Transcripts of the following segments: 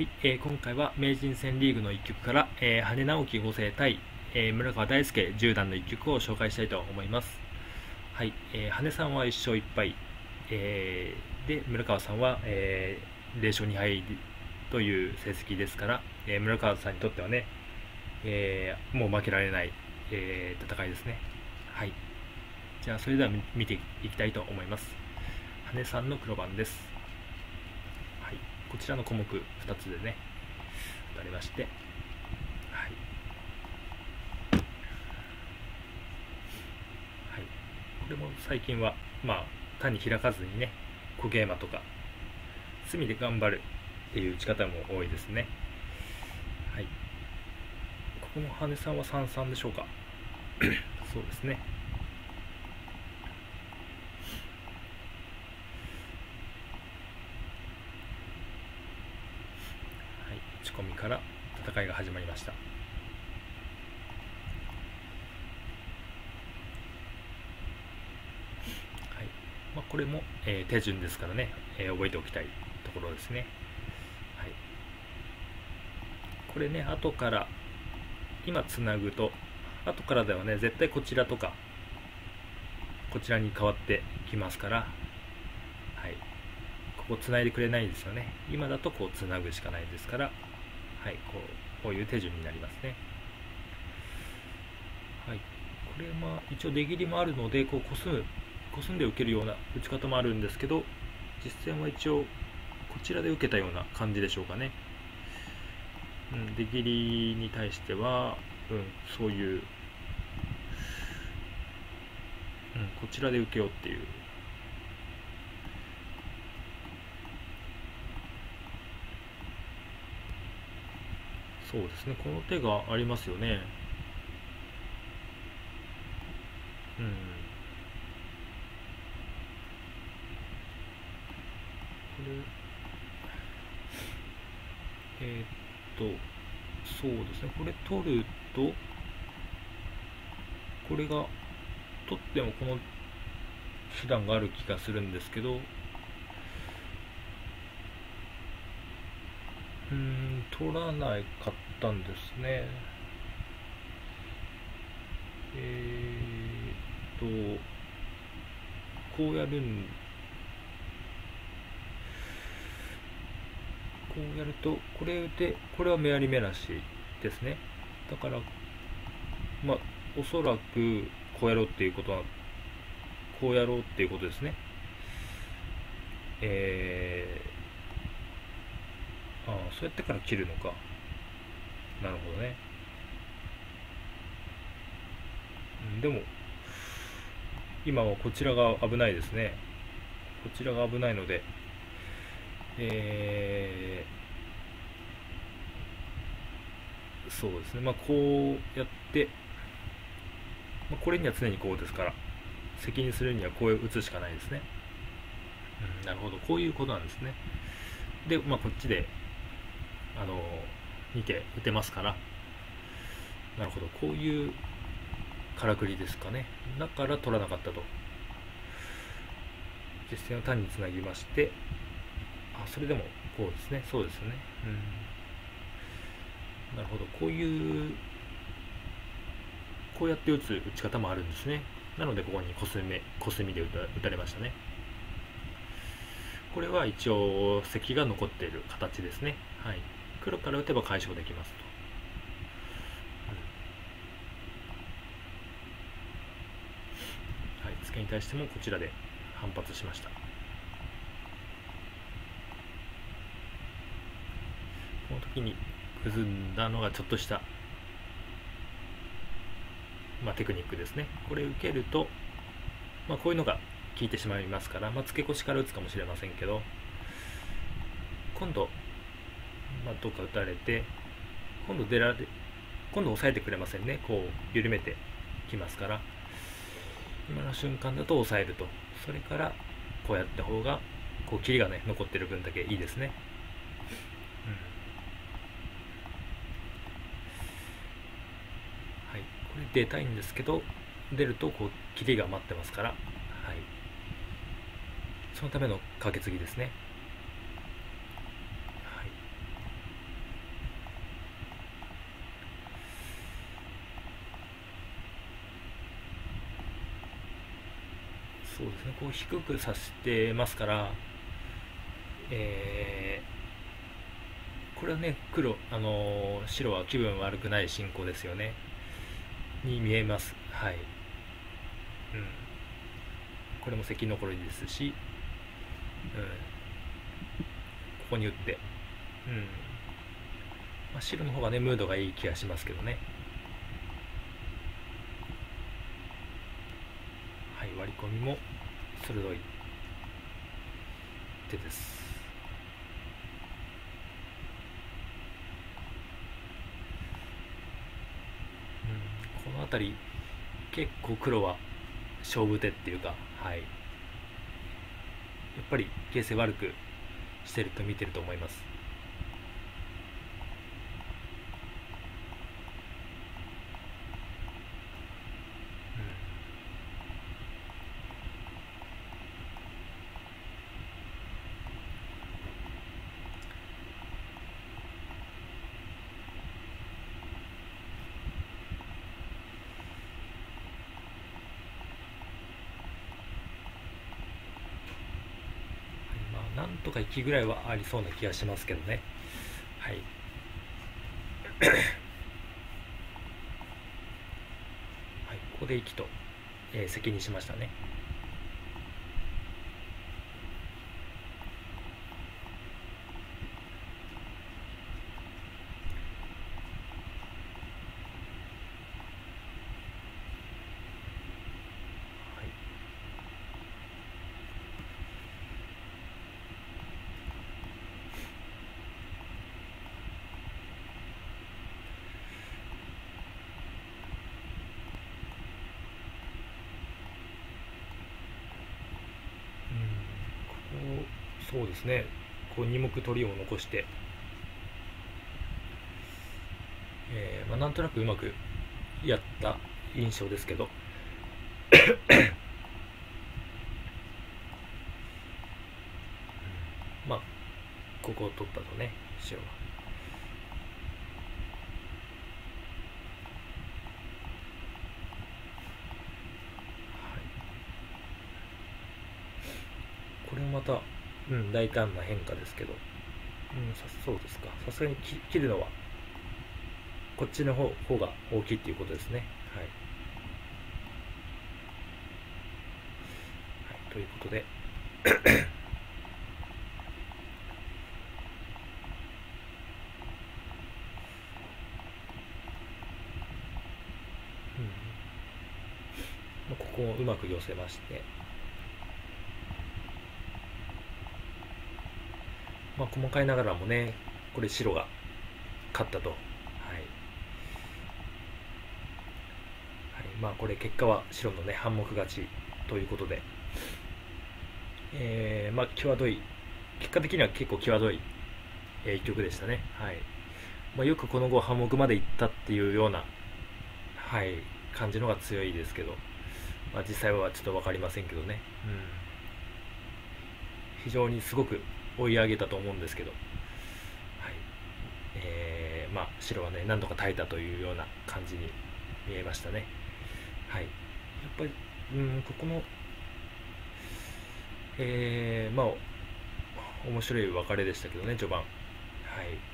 はい、えー今回は名人戦リーグの1局から、えー羽根直樹5世対、えー村川大輔10段の1局を紹介したいと思います。はい、えー羽根さんは1勝1敗、えーで村川さんは、えー0勝2敗という成績ですから、えー村川さんにとってはね、えーもう負けられない、えー戦いですね。はい、じゃあそれでは見見ていきたいと思います。羽根さんの黒番です。こちらの項目2つでね、当たりまして、はい。はい、これも最近は、まあ、単に開かずにね、小ゲーマとか、隅で頑張るっていう打ち方も多いですね。はい。ここも羽根さんは33でしょうか。そうですね。はい、打ち込みから戦いが始まりました。はい。まあ、これも、えー手順ですからね、えー覚えておきたいところですね。はい、これね、後から、今つなぐと、後からではね、絶対こちらとか、こちらに変わってきますから、はい、ここつないでくれないんですよね。今だとこうつなぐしかないですから、はい、こうこういう手順になりますね。はい、これまあ一応出切りもあるので、こうこす、こすんで受けるような打ち方もあるんですけど、実戦は一応こちらで受けたような感じでしょうかね。うん、出切りに対しては、うん、そういう、うん、こちらで受けようっていうそうですね、この手がありますよね。うん。これ、えーっと、そうですね、これ取ると、これが、取ってもこの手段がある気がするんですけど、うん、取らないかったんですね。えーと、こうやるん、こうやると、これで、これは目あり目なしですね。だから、まあ、おそらく、こうやろうっていうことは、こうやろうっていうことですね。えー、ああ、そうやってから切るのか。なるほどね。うんでも、今はこちらが危ないですね。こちらが危ないので、えーそうですね、まあ、こうやって、まあ、これには常にこうですから、責任するにはこう打つしかないですね。うん、なるほど、こういうことなんですね。で、まあ、こっちで、あの、2手打てますから、なるほど、こういうからくりですかね。だから取らなかったと。実戦を単につなぎまして、あ、それでもこうですね。そうですよね。うん。なるほど。こういう、こうやって打つ打ち方もあるんですね。なので、ここにコスミ、コスミで打た打たれましたね。これは一応、石が残っている形ですね。はい。黒から打てば解消できますと。はい、ツケに対してもこちらで反発しました。この時に崩んだのがちょっとした、まあ、テクニックですね。これ受けると、まあ、こういうのが効いてしまいますから、まあ、付け越しから打つかもしれませんけど、今度、まあ、どっか打たれて、今度出られ、今度押さえてくれませんね。こう、緩めてきますから、今の瞬間だと押さえると。それから、こうやった方が、こう、霧がね、残ってる分だけいいですね。はい、これ出たいんですけど出るとこう霧が待ってますから、はい、そのためのかけ継ぎですね、はい、そうですねこう低くさせてますからえー、これはね黒あのー、白は気分悪くない進行ですよね。に見えます。はい、うん、これも関残りですし、うん、ここに打って。うん、まあ、白の方がねムードがいい気がしますけどね。はい割り込みも鋭い。手です。この辺り結構黒は勝負手っていうかはい。やっぱり形勢悪くしてると見てると思います。なんとか息ぐらいはありそうな気がしますけどね。はい。はいここで息と、えー、席にしましたね。そうですね。こう2目取りを残して、えーまあ、なんとなくうまくやった印象ですけど。まあここを取ったとね白は。これもまたうん、大胆な変化ですけど、うん、さそうですか。さすがに切るのは、こっちの方方が大きいっていうことですね。はい。はい、ということで、うん、ここをうまく寄せまして、まあ、細かいながらもねこれ白が勝ったと、はい。はいまあ、これ結果は白のね半目勝ちということで、えー、まあ際どい。結果的には結構際どい、えー、一局でしたね、はい。まあ、よくこの後半目までいったっていうような、はい、感じのが強いですけど、まあ、実際はちょっと分かりませんけどね、うん、非常にすごく追い上げたと思うんですけど、はい。えーまあ、白はね何とか耐えたというような感じに見えましたね。はい、やっぱりうんここの、えー、まあ面白い別れでしたけどね序盤、はい、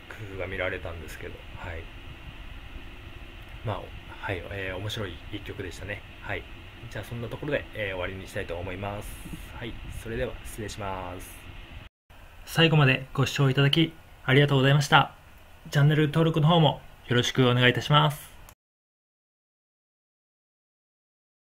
工夫が見られたんですけど、はい。まあはい、えー、面白い一曲でしたね。はい。じゃあそんなところで、えー、終わりにしたいと思います。はい、それでは失礼します。最後までご視聴いただきありがとうございました。チャンネル登録の方もよろしくお願いいたします。